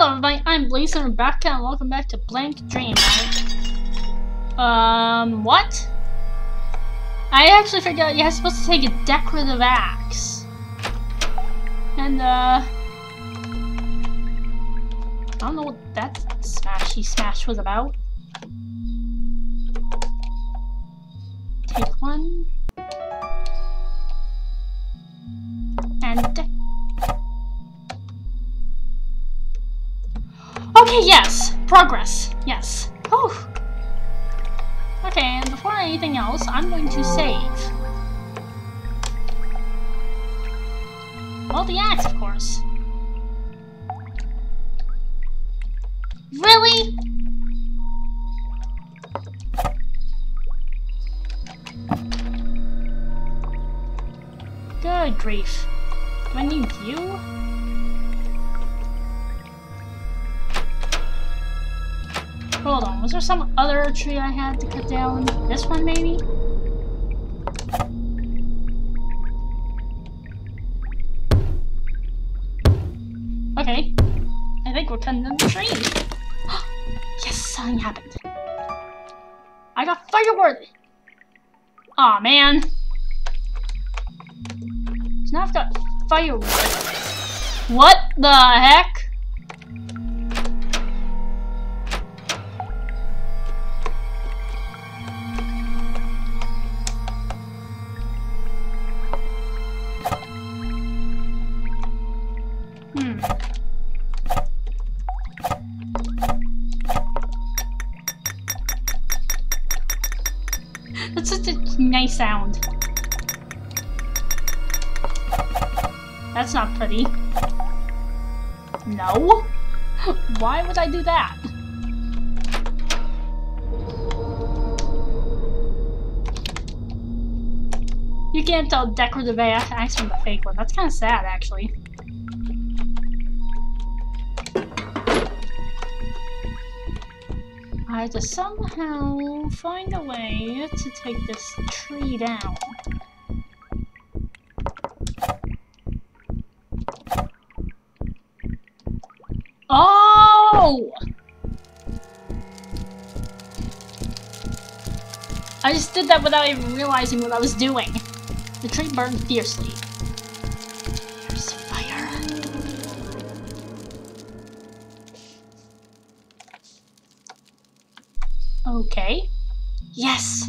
Hello everybody, I'm Blazing Rebecca and welcome back to Blank Dream. Um, what? I actually forgot you're supposed to take a decorative axe. And, uh... I don't know what that smashy smash was about. Take one. Okay, yes. Progress. Yes. Whew. Okay, and before anything else, I'm going to save. Well, the axe, of course. Really? Good grief. Do I need you? Was there some other tree I had to cut down? This one, maybe? Okay. I think we're cutting down the tree. yes, something happened. I got firework! Aw, oh, man. So now I've got firework. What the heck? Nice sound. That's not pretty. No? Why would I do that? You can't tell decorative axe from the fake one. That's kind of sad, actually. I have to somehow find a way to take this tree down. Oh! I just did that without even realizing what I was doing. The tree burned fiercely. Okay. Yes!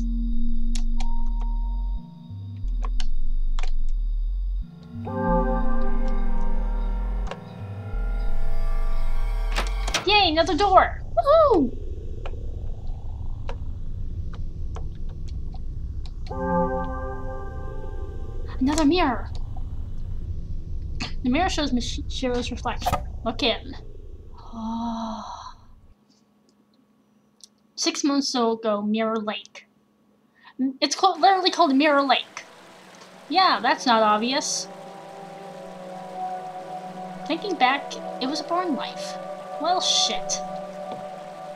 Yay, another door! Woohoo! Another mirror! The mirror shows Shiro's reflection. Look in. Six months ago, Mirror Lake. Mm, it's called, literally called Mirror Lake. Yeah, that's not obvious. Thinking back, it was a boring life. Well, shit.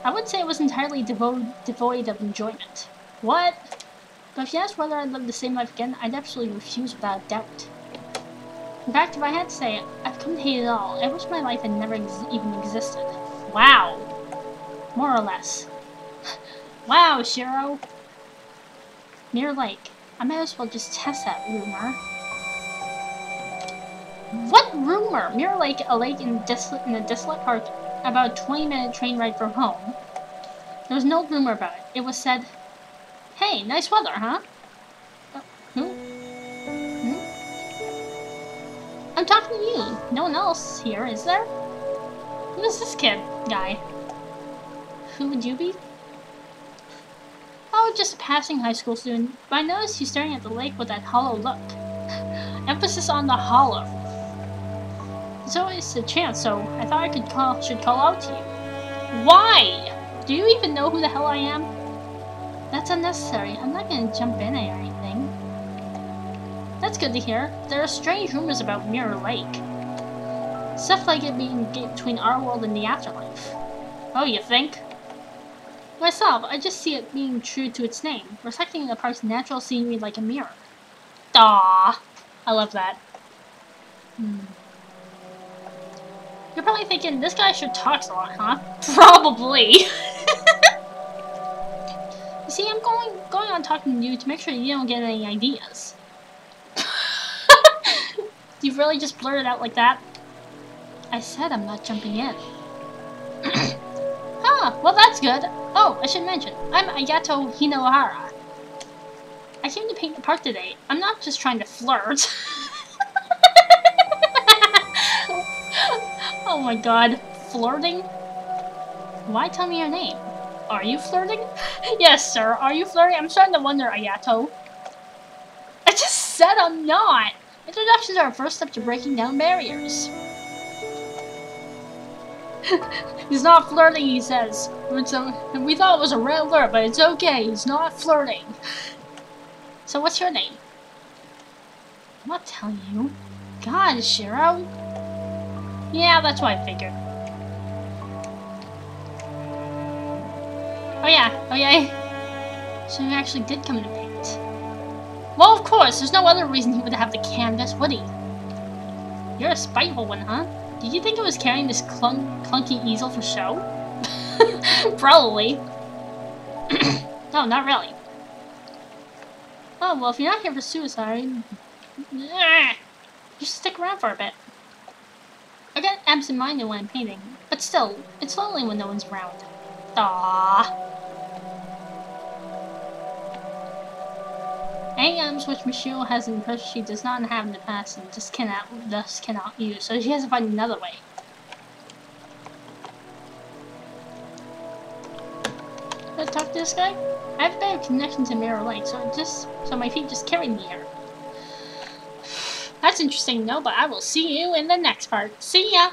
I would say it was entirely devo devoid of enjoyment. What? But if you ask whether I'd live the same life again, I'd absolutely refuse without doubt. In fact, if I had to say, it, I've come to hate it all. I wish my life had never ex even existed. Wow. More or less. Wow, Shiro! Mirror Lake. I might as well just test that rumor. What rumor? Mirror Lake, a lake in, desolate, in a desolate park about a 20 minute train ride from home. There was no rumor about it. It was said, Hey, nice weather, huh? Uh, who? Hmm? I'm talking to you. No one else here, is there? Who is this kid guy? Who would you be? Just a passing high school student, but I noticed you staring at the lake with that hollow look. Emphasis on the hollow. So it's always a chance, so I thought I could call, should call out to you. Why? Do you even know who the hell I am? That's unnecessary. I'm not gonna jump in or anything. That's good to hear. There are strange rumors about Mirror Lake. Stuff like it being between our world and the afterlife. Oh, you think? Myself, I just see it being true to its name, reflecting the park's natural scenery like a mirror. Aww. I love that. Hmm. You're probably thinking, this guy sure talks a lot, huh? Probably. you see, I'm going going on talking to you to make sure you don't get any ideas. You've really just blurted out like that? I said I'm not jumping in. huh, well that's good. Oh, I should mention, I'm Ayato Hinohara. I came to paint the park today. I'm not just trying to flirt. oh my god. Flirting? Why tell me your name? Are you flirting? yes, sir. Are you flirting? I'm starting to wonder, Ayato. I just said I'm not. Introductions are a first step to breaking down barriers. He's not flirting, he says. A, we thought it was a red alert, but it's okay. He's not flirting. So what's your name? I'm not telling you. God, Shiro. Yeah, that's what I figured. Oh yeah, oh yeah. So you actually did come to paint. Well, of course, there's no other reason he would have the canvas, would he? You're a spiteful one, huh? Did you think I was carrying this clunk clunky easel for show? Probably. no, not really. Oh, well, if you're not here for suicide, eh, just stick around for a bit. I get absent-minded when I'm painting, but still, it's lonely when no one's around. Aww. Items which Michelle has in her she does not have in the past and just cannot, thus cannot use, so she has to find another way. Let's talk to this guy. I have a better connection to Mirror Lake, so just so my feet just carry me here. That's interesting no, but I will see you in the next part. See ya!